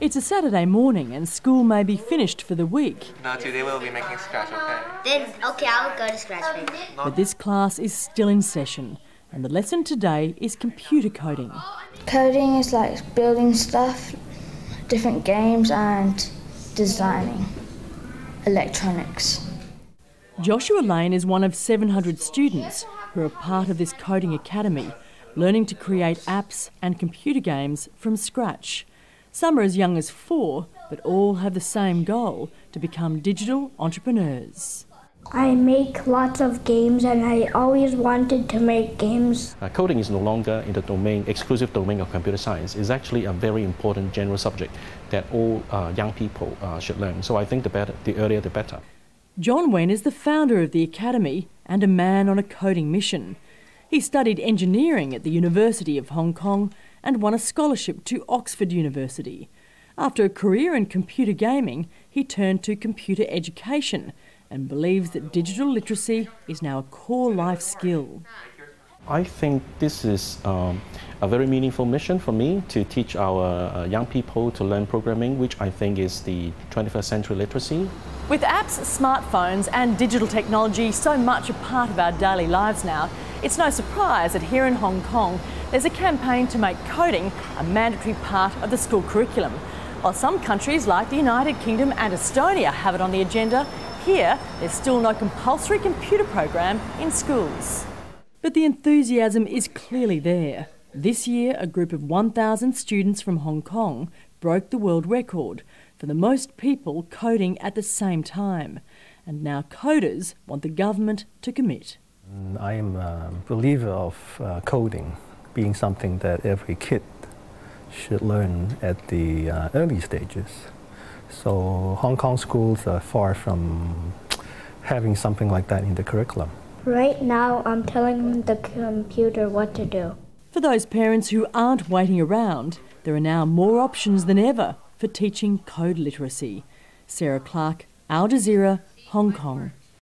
It's a Saturday morning and school may be finished for the week. No, today we'll be making scratch, okay? Then, okay, I'll go to scratch maybe. But this class is still in session and the lesson today is computer coding. Coding is like building stuff, different games, and designing electronics. Joshua Lane is one of 700 students who are part of this coding academy, learning to create apps and computer games from scratch. Some are as young as four, but all have the same goal to become digital entrepreneurs. I make lots of games and I always wanted to make games. Uh, coding is no longer in the domain, exclusive domain of computer science. It's actually a very important general subject that all uh, young people uh, should learn. So I think the, better, the earlier the better. John Wen is the founder of the Academy and a man on a coding mission. He studied engineering at the University of Hong Kong and won a scholarship to Oxford University. After a career in computer gaming, he turned to computer education and believes that digital literacy is now a core life skill. I think this is um, a very meaningful mission for me to teach our uh, young people to learn programming, which I think is the 21st century literacy. With apps, smartphones, and digital technology so much a part of our daily lives now, it's no surprise that here in Hong Kong there's a campaign to make coding a mandatory part of the school curriculum. While some countries like the United Kingdom and Estonia have it on the agenda, here, there's still no compulsory computer program in schools. But the enthusiasm is clearly there. This year, a group of 1,000 students from Hong Kong broke the world record for the most people coding at the same time. And now coders want the government to commit. I am a believer of uh, coding being something that every kid should learn at the uh, early stages. So Hong Kong schools are far from having something like that in the curriculum. Right now, I'm telling the computer what to do. For those parents who aren't waiting around, there are now more options than ever for teaching code literacy. Sarah Clarke, Al Jazeera, Hong Kong.